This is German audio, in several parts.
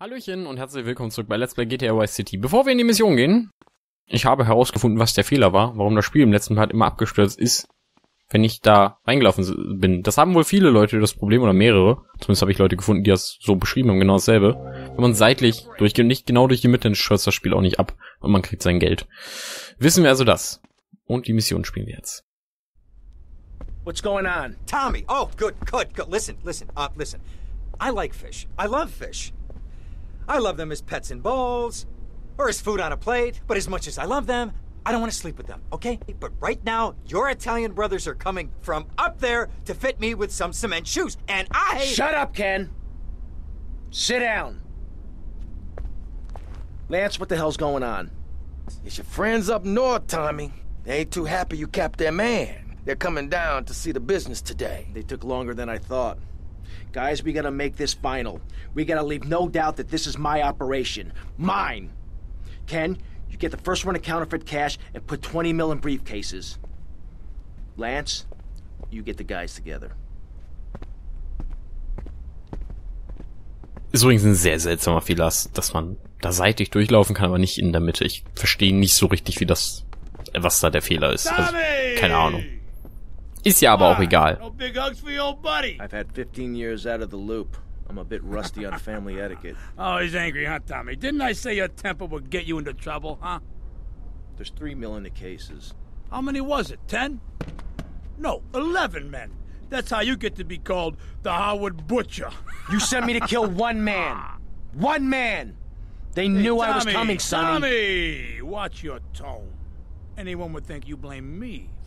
Hallöchen und herzlich willkommen zurück bei Let's Play GTA Vice City. Bevor wir in die Mission gehen, ich habe herausgefunden, was der Fehler war, warum das Spiel im letzten Part immer abgestürzt ist, wenn ich da reingelaufen bin. Das haben wohl viele Leute das Problem oder mehrere. Zumindest habe ich Leute gefunden, die das so beschrieben haben, genau dasselbe. Wenn man seitlich durchgeht, nicht genau durch die Mitte, dann stürzt das Spiel auch nicht ab und man kriegt sein Geld. Wissen wir also das. Und die Mission spielen wir jetzt. What's going on? Tommy. Oh, good, good, good. Listen, listen, uh, listen. I like fish. I love fish. I love them as pets in bowls or as food on a plate. But as much as I love them, I don't want to sleep with them, okay? But right now, your Italian brothers are coming from up there to fit me with some cement shoes. And I. Shut up, Ken. Sit down. Lance, what the hell's going on? It's your friends up north, Tommy. They ain't too happy you capped their man. They're coming down to see the business today. They took longer than I thought. Guys, we gotta make this final. We gotta leave no doubt that this is my operation. Mine! Ken, you get the first run of counterfeit cash and put 20 mil in briefcases. Lance, you get the guys together. Ist übrigens ein sehr seltsamer Fehler, dass man da seitlich durchlaufen kann, aber nicht in der Mitte. Ich verstehe nicht so richtig, wie das, was da der Fehler ist. Also, keine Ahnung. Ist ja aber auch egal. No big hugs for your old buddy. I've had 15 years out of the loop. I'm a bit rusty on family etiquette. Oh, he's angry, huh, Tommy? Didn't I say your temper would get you into trouble, huh? There's three mil in the cases. How many was it? Ten? No, eleven men. That's how you get to be called the Howard Butcher. You sent me to kill one man. Ah. One man! They knew I was coming, Sonny. Tommy, watch your tone. Anyone would think you blame me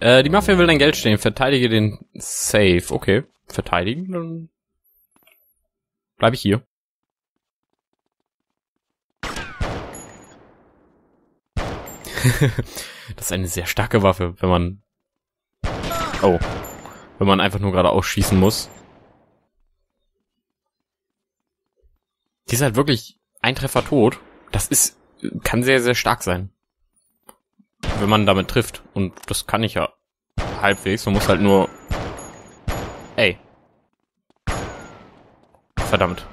Äh, die Mafia will dein Geld stehlen. Verteidige den Safe. Okay. Verteidigen? Dann bleib ich hier. das ist eine sehr starke Waffe, wenn man... Oh. Wenn man einfach nur gerade ausschießen muss. Die ist halt wirklich ein Treffer tot. Das ist... kann sehr, sehr stark sein wenn man damit trifft. Und das kann ich ja halbwegs. Man muss halt nur... Ey. Verdammt.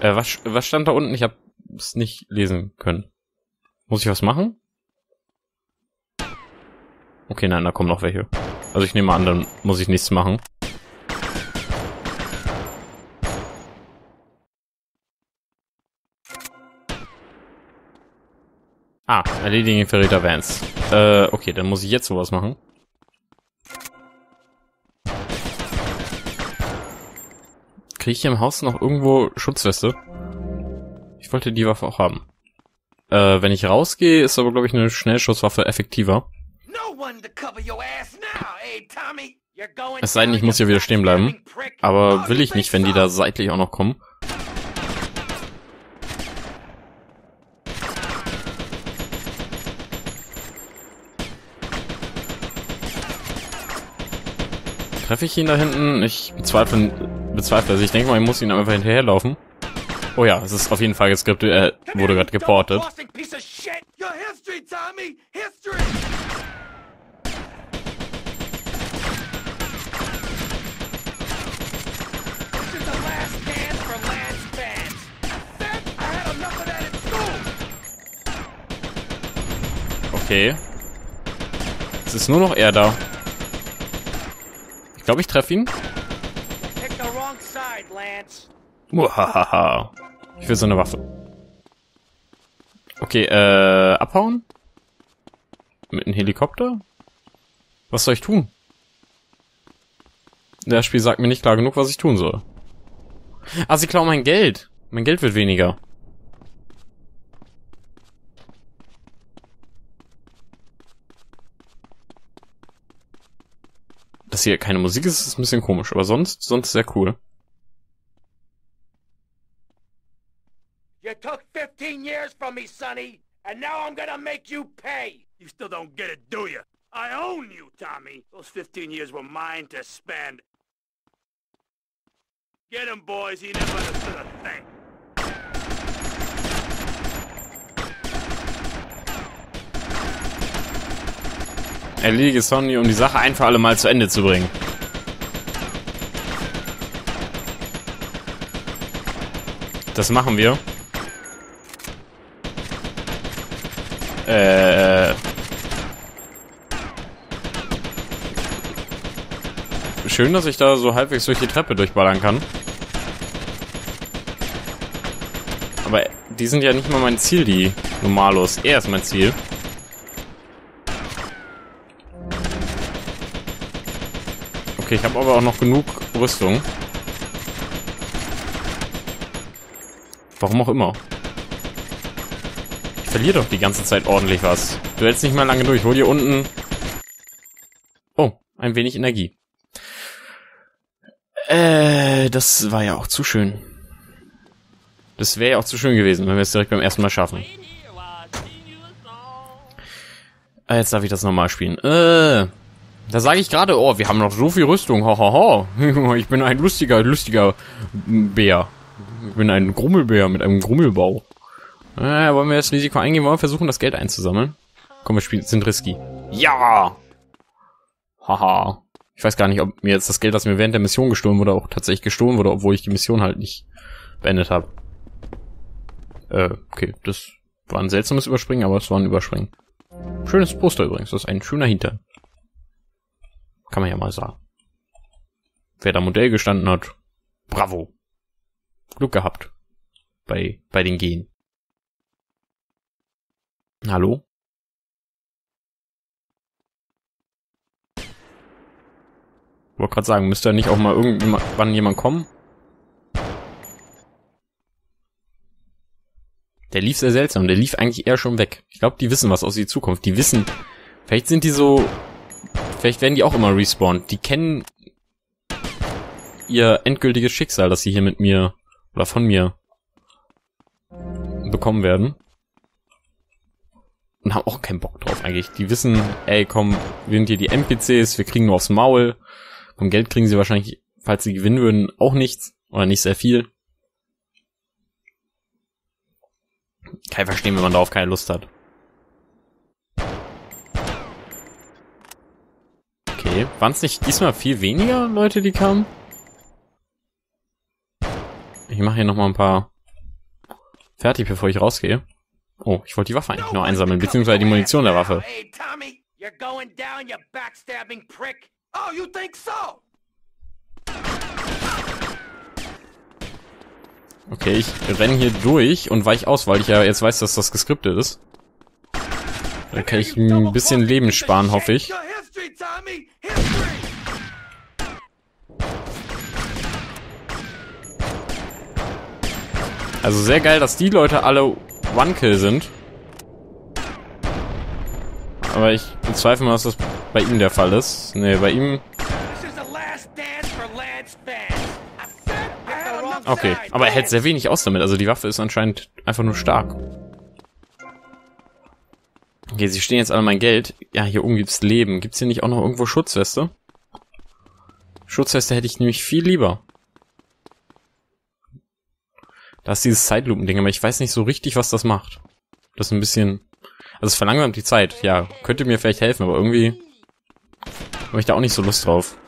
Äh, was, was stand da unten? Ich habe es nicht lesen können. Muss ich was machen? Okay, nein, da kommen noch welche. Also ich nehme an, dann muss ich nichts machen. Ah, erledigen Verräter Vance. Äh, okay, dann muss ich jetzt sowas machen. Kriege ich hier im Haus noch irgendwo Schutzweste? Ich wollte die Waffe auch haben. Äh, wenn ich rausgehe, ist aber, glaube ich, eine Schnellschusswaffe effektiver. Eh, Es sei denn, ich muss hier wieder stehen bleiben. Aber will ich nicht, wenn die da seitlich auch noch kommen. Treffe ich ihn da hinten? Ich bezweifle, bezweifle es. Ich denke mal, ich muss ihn einfach hinterherlaufen. Oh ja, es ist auf jeden Fall geskriptet. Er wurde gerade geportet. Okay. Es ist nur noch er da. Ich glaube, ich treffe ihn. Muhahaha. Ich will so eine Waffe. Okay, äh, abhauen? Mit einem Helikopter? Was soll ich tun? Das Spiel sagt mir nicht klar genug, was ich tun soll. Ah, sie klauen mein Geld. Mein Geld wird weniger. Dass hier keine Musik ist, ist ein bisschen komisch, aber sonst, sonst sehr cool. You took 15 years from me, Sonny, and now I'm gonna make you pay. You still don't get it, do you? I own you, Tommy. Those 15 years were mine to spend. Get him, boys. He never understood a thing. Erledige Sonny, um die Sache ein für alle Mal zu Ende zu bringen. Das machen wir. Äh. Schön, dass ich da so halbwegs durch die Treppe durchballern kann. Aber die sind ja nicht mal mein Ziel, die Normalos. Er ist mein Ziel. Okay, ich habe aber auch noch genug Rüstung. Warum auch immer. Ich verliere doch die ganze Zeit ordentlich was. Du hältst nicht mal lange durch. Hol hier unten... Oh, ein wenig Energie. Äh, das war ja auch zu schön. Das wäre ja auch zu schön gewesen, wenn wir es direkt beim ersten Mal schaffen. Ah, jetzt darf ich das nochmal spielen. Äh, da sage ich gerade, oh, wir haben noch so viel Rüstung. Hohoho. Ich bin ein lustiger, lustiger Bär. Ich bin ein Grummelbär mit einem Grummelbau. Äh, wollen wir das Risiko eingehen? Wollen wir versuchen, das Geld einzusammeln? Komm, wir spielen, sind risky. Ja! Haha. Ich weiß gar nicht, ob mir jetzt das Geld, das mir während der Mission gestohlen wurde, auch tatsächlich gestohlen wurde, obwohl ich die Mission halt nicht beendet habe. Äh, okay, das war ein seltsames Überspringen, aber es war ein Überspringen. Schönes Poster übrigens, das ist ein schöner Hintern. Kann man ja mal sagen. Wer da Modell gestanden hat, bravo. Glück gehabt. Bei, bei den Gehen. Hallo? Wollte gerade sagen, müsste da nicht auch mal irgendwann jemand kommen? Der lief sehr seltsam. Der lief eigentlich eher schon weg. Ich glaube, die wissen was aus die Zukunft. Die wissen, vielleicht sind die so, vielleicht werden die auch immer respawned. Die kennen ihr endgültiges Schicksal, dass sie hier mit mir oder von mir bekommen werden. Und haben auch keinen Bock drauf eigentlich. Die wissen, ey, komm, wir sind hier die NPCs, wir kriegen nur aufs Maul. Vom Geld kriegen sie wahrscheinlich, falls sie gewinnen würden, auch nichts. Oder nicht sehr viel. Kann ich verstehen, wenn man darauf keine Lust hat. Okay, waren es nicht diesmal viel weniger Leute, die kamen? Ich mache hier nochmal ein paar fertig, bevor ich rausgehe. Oh, ich wollte die Waffe eigentlich noch einsammeln, beziehungsweise die Munition der Waffe. Hey, Tommy, you're going down, you backstabbing prick. Oh, you think so? Okay, ich renne hier durch und weich aus, weil ich ja jetzt weiß, dass das geskriptet ist. Da kann ich ein bisschen Leben sparen, hoffe ich. History, Tommy, history. Also sehr geil, dass die Leute alle One-Kill sind. Aber ich bezweifle mal, dass das bei ihm der Fall ist. Nee, bei ihm... Okay, aber er hält sehr wenig aus damit. Also die Waffe ist anscheinend einfach nur stark. Okay, sie stehen jetzt alle mein Geld. Ja, hier oben gibt's Leben. Gibt's hier nicht auch noch irgendwo Schutzweste? Schutzweste hätte ich nämlich viel lieber. Da ist dieses Zeitlupen-Ding, aber ich weiß nicht so richtig, was das macht. Das ist ein bisschen... Also es verlangsamt die Zeit. Ja, könnte mir vielleicht helfen, aber irgendwie habe ich da auch nicht so Lust drauf.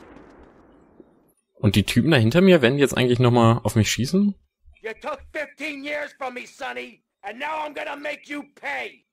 Und die Typen da hinter mir, werden jetzt eigentlich nochmal auf mich schießen? You took 15 years from me, Sonny, and now I'm gonna make you pay.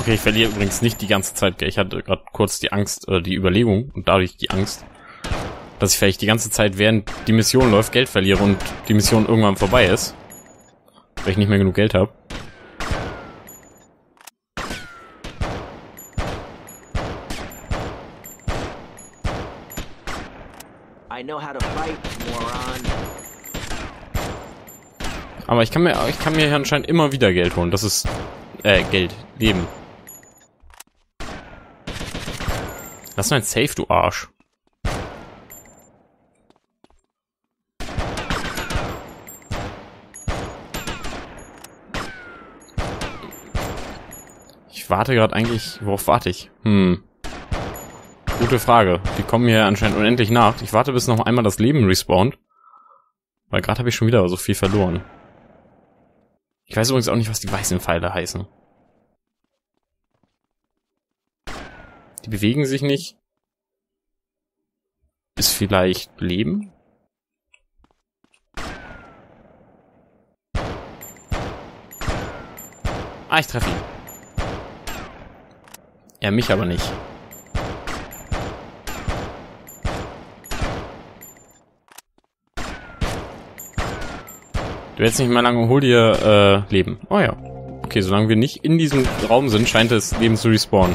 Okay, ich verliere übrigens nicht die ganze Zeit. gell? Ich hatte gerade kurz die Angst, äh, die Überlegung und dadurch die Angst, dass ich vielleicht die ganze Zeit, während die Mission läuft, Geld verliere und die Mission irgendwann vorbei ist. Weil ich nicht mehr genug Geld habe. Aber ich kann mir, ich kann mir hier anscheinend immer wieder Geld holen. Das ist, äh, Geld. Leben. Lass mal ein Safe, du Arsch. Ich warte gerade eigentlich, worauf warte ich? Hm. Gute Frage. Die kommen mir anscheinend unendlich nach. Ich warte, bis noch einmal das Leben respawnt. Weil gerade habe ich schon wieder so viel verloren. Ich weiß übrigens auch nicht, was die weißen Pfeile heißen. Die bewegen sich nicht. Ist vielleicht Leben? Ah, ich treffe ihn. Er mich aber nicht. Du hältst nicht mehr lange, hol dir äh, Leben. Oh ja. Okay, solange wir nicht in diesem Raum sind, scheint es Leben zu respawnen.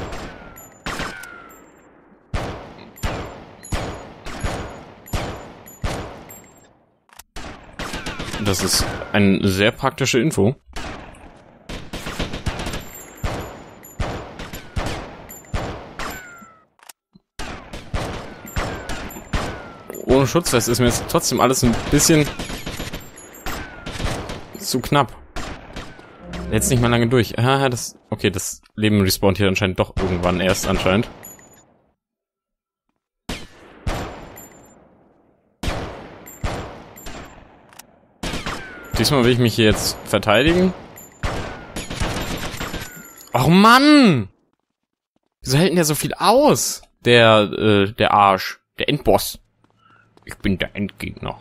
Das ist eine sehr praktische Info. Ohne Schutzweste ist mir jetzt trotzdem alles ein bisschen zu knapp. Jetzt nicht mal lange durch. Ah, das. Okay, das Leben respawnt hier anscheinend doch irgendwann erst anscheinend. Diesmal will ich mich hier jetzt verteidigen. Och Mann! Wieso hält denn der so viel aus? Der, äh, der Arsch. Der Endboss. Ich bin der Endgegner.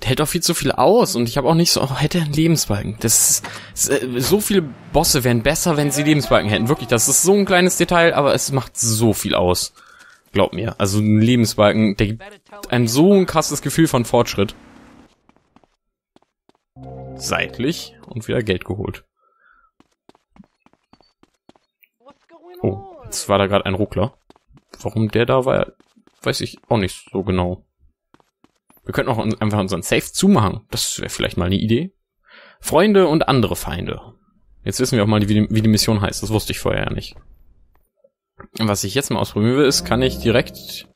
Der hält auch viel zu viel aus und ich habe auch nicht so, oh, hätte er einen Lebensbalken. Das ist, ist, äh, so viele Bosse wären besser, wenn sie Lebensbalken hätten. Wirklich, das ist so ein kleines Detail, aber es macht so viel aus. Glaub mir. Also ein Lebensbalken, der gibt einem so ein krasses Gefühl von Fortschritt. Seitlich und wieder Geld geholt. Oh, jetzt war da gerade ein Ruckler. Warum der da war, weiß ich auch nicht so genau. Wir könnten auch einfach unseren Safe zumachen. Das wäre vielleicht mal eine Idee. Freunde und andere Feinde. Jetzt wissen wir auch mal, wie die, wie die Mission heißt. Das wusste ich vorher ja nicht. Was ich jetzt mal ausprobieren will, ist, kann ich direkt...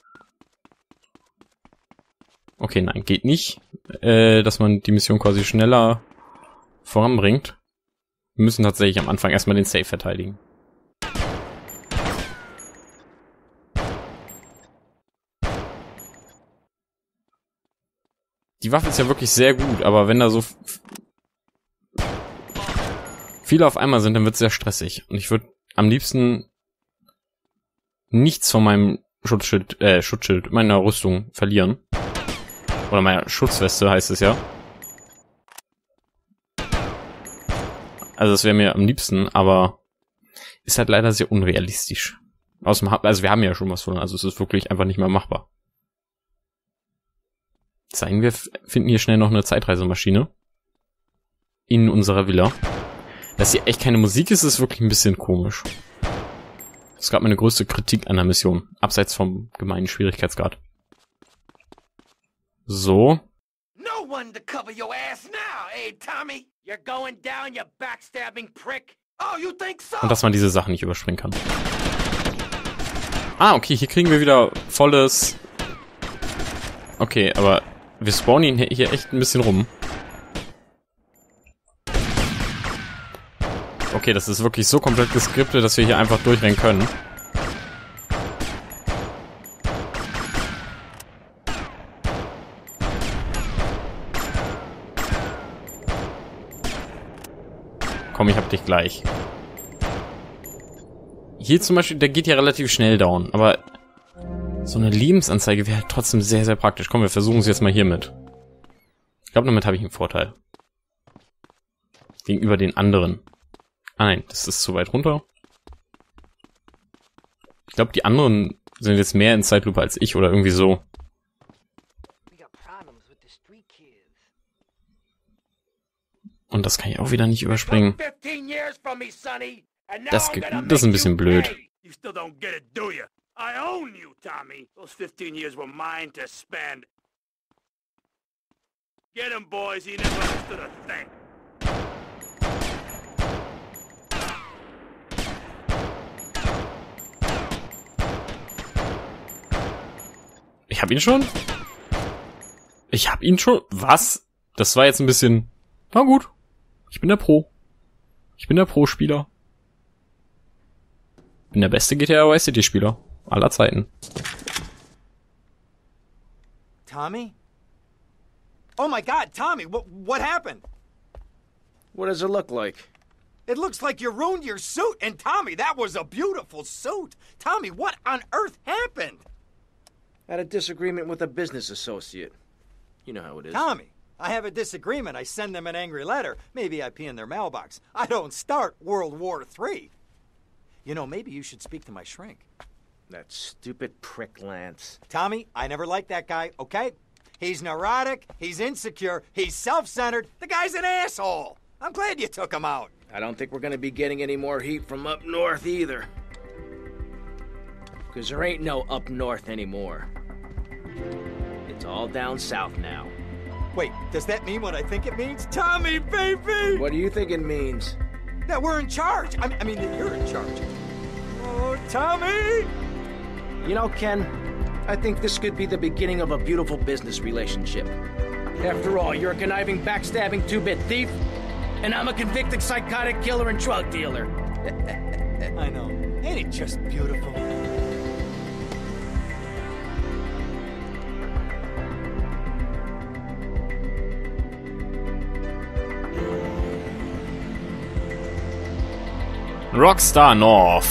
Okay, nein, geht nicht. Äh, dass man die Mission quasi schneller voranbringt. Wir müssen tatsächlich am Anfang erstmal den Safe verteidigen. Die Waffe ist ja wirklich sehr gut, aber wenn da so viele auf einmal sind, dann wird es sehr stressig. Und ich würde am liebsten nichts von meinem Schutzschild, äh, Schutzschild, meiner Rüstung verlieren. Oder meiner Schutzweste heißt es ja. Also das wäre mir am liebsten, aber ist halt leider sehr unrealistisch. Außerdem, also wir haben ja schon was von, also es ist wirklich einfach nicht mehr machbar. Zeigen wir finden hier schnell noch eine Zeitreisemaschine. In unserer Villa. Dass hier echt keine Musik ist, ist wirklich ein bisschen komisch. Das gab meine größte Kritik an der Mission. Abseits vom gemeinen Schwierigkeitsgrad. So. No one to cover your ass now, eh, Tommy? You're going down, you backstabbing prick. Oh, you think so? Und dass man diese Sachen nicht überspringen kann. Ah, okay, hier kriegen wir wieder volles... Okay, aber wir spawnen ihn hier echt ein bisschen rum. okay, das ist wirklich so komplett geskriptet, dass wir hier einfach durchrennen können. Komm, ich hab dich gleich. Hier zum Beispiel, der geht ja relativ schnell down, aber so eine Lebensanzeige wäre halt trotzdem sehr, sehr praktisch. Komm, wir versuchen es jetzt mal hiermit. Ich glaube, damit habe ich einen Vorteil. Gegenüber den anderen. Ah nein, das ist zu weit runter. Ich glaube, die anderen sind jetzt mehr in Zeitlupe als ich oder irgendwie so. Und das kann ich auch wieder nicht überspringen. Das, das ist ein bisschen blöd. You still don't get it, do you? I own you, Tommy. Those 15 years were mine to spend. Get him, boys. He never understood a thing. Ich hab ihn schon? Ich hab ihn schon? Was? Das war jetzt ein bisschen... Na gut. Ich bin der Pro. Ich bin der Pro-Spieler. Bin der beste GTA Vice City Spieler aller Zeiten. Tommy? Oh my god, Tommy, what, what happened? What does it look like? It looks like you ruined your suit. And Tommy, that was a beautiful suit. Tommy, what on earth happened? Had a disagreement with a business associate. You know how it is. Tommy, I have a disagreement. I send them an angry letter. Maybe I pee in their mailbox. I don't start World War III. You know, maybe you should speak to my shrink. That stupid prick Lance. Tommy, I never liked that guy, okay? He's neurotic, he's insecure, he's self centered. The guy's an asshole. I'm glad you took him out. I don't think we're gonna be getting any more heat from up north either. Because there ain't no up north anymore. It's all down south now. Wait, does that mean what I think it means? Tommy, baby! What do you think it means? That we're in charge. I, I mean, that you're in charge. Oh, Tommy! You know, Ken, I think this could be the beginning of a beautiful business relationship. After all, you're a conniving, backstabbing two-bit thief, and I'm a convicted psychotic killer and drug dealer. I know. Ain't it just beautiful? Rockstar North.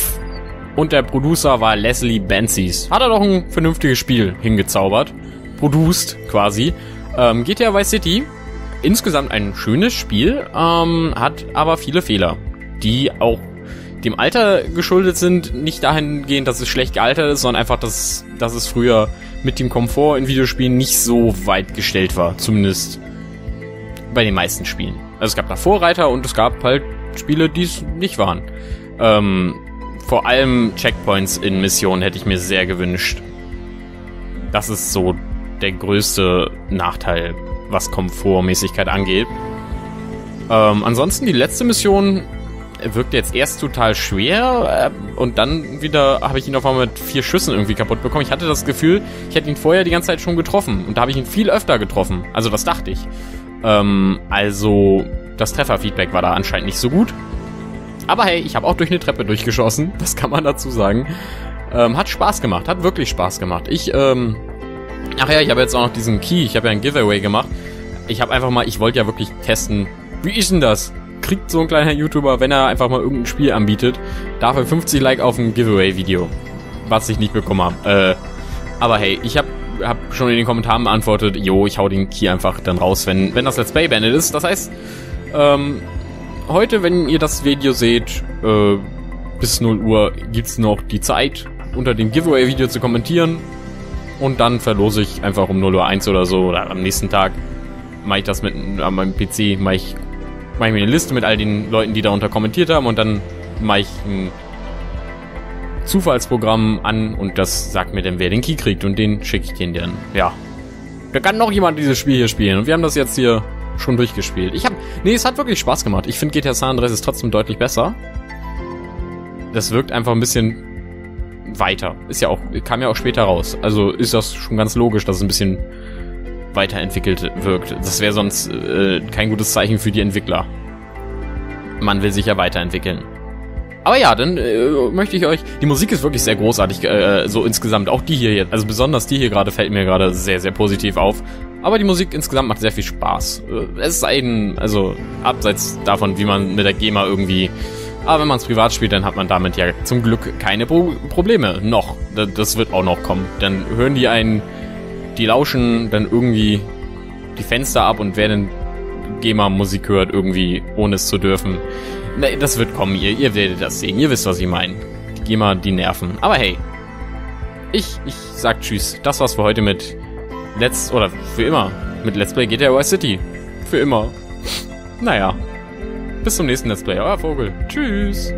Und der Producer war Leslie Benzies. Hat er doch ein vernünftiges Spiel hingezaubert. Produced quasi. Ähm, GTA Vice City. Insgesamt ein schönes Spiel, ähm, hat aber viele Fehler, die auch dem Alter geschuldet sind. Nicht dahingehend, dass es schlecht gealtert ist, sondern einfach, dass, dass es früher mit dem Komfort in Videospielen nicht so weit gestellt war. Zumindest bei den meisten Spielen. Also es gab da Vorreiter und es gab halt Spiele, die es nicht waren. Ähm, vor allem Checkpoints in Missionen hätte ich mir sehr gewünscht. Das ist so der größte Nachteil, was Komfortmäßigkeit angeht. Ähm, ansonsten die letzte Mission wirkt jetzt erst total schwer äh, und dann wieder habe ich ihn auf einmal mit vier Schüssen irgendwie kaputt bekommen. Ich hatte das Gefühl, ich hätte ihn vorher die ganze Zeit schon getroffen und da habe ich ihn viel öfter getroffen. Also das dachte ich. Ähm, also das Trefferfeedback war da anscheinend nicht so gut. Aber hey, ich habe auch durch eine Treppe durchgeschossen, das kann man dazu sagen. Ähm, hat Spaß gemacht, hat wirklich Spaß gemacht. Ich, ähm, ach ja, ich habe jetzt auch noch diesen Key, ich habe ja ein Giveaway gemacht. Ich habe einfach mal, ich wollte ja wirklich testen, wie ist denn das? Kriegt so ein kleiner YouTuber, wenn er einfach mal irgendein Spiel anbietet, dafür 50 Like auf ein Giveaway-Video. Was ich nicht bekommen habe. Äh, aber hey, ich habe hab schon in den Kommentaren beantwortet, jo, ich hau den Key einfach dann raus, wenn, wenn das Let's Play beendet ist. Das heißt, ähm, heute, wenn ihr das Video seht, äh, bis 0 Uhr gibt's noch die Zeit, unter dem Giveaway-Video zu kommentieren. Und dann verlose ich einfach um 0 Uhr 1 oder so, oder am nächsten Tag mache ich das mit an meinem PC, mache ich, mach ich mir eine Liste mit all den Leuten, die darunter kommentiert haben und dann mache ich ein Zufallsprogramm an und das sagt mir dann, wer den Key kriegt und den schicke ich den dann. Ja. Da kann noch jemand dieses Spiel hier spielen und wir haben das jetzt hier schon durchgespielt. Ich habe, nee, es hat wirklich Spaß gemacht. Ich finde GTA San Andreas ist trotzdem deutlich besser. Das wirkt einfach ein bisschen weiter. Ist ja auch, kam ja auch später raus. Also ist das schon ganz logisch, dass es ein bisschen weiterentwickelt wirkt. Das wäre sonst äh, kein gutes Zeichen für die Entwickler. Man will sich ja weiterentwickeln. Aber ja, dann äh, möchte ich euch. Die Musik ist wirklich sehr großartig, äh, so insgesamt. Auch die hier jetzt, also besonders die hier gerade fällt mir gerade sehr, sehr positiv auf. Aber die Musik insgesamt macht sehr viel Spaß. Äh, Es ist ein, also abseits davon, wie man mit der GEMA irgendwie aber wenn man es privat spielt, dann hat man damit ja zum Glück keine Pro Probleme. Noch. Das wird auch noch kommen. Dann hören die einen, die lauschen dann irgendwie die Fenster ab und wer denn GEMA-Musik hört, irgendwie, ohne es zu dürfen. Ne, das wird kommen, ihr, ihr werdet das sehen. Ihr wisst, was ich meine. Die GEMA, die nerven. Aber hey. Ich, ich sag Tschüss. Das war's für heute mit Let's, oder für immer, mit Let's Play GTA Vice City. Für immer. Naja. Bis zum nächsten Let's Play. Euer Vogel. Tschüss.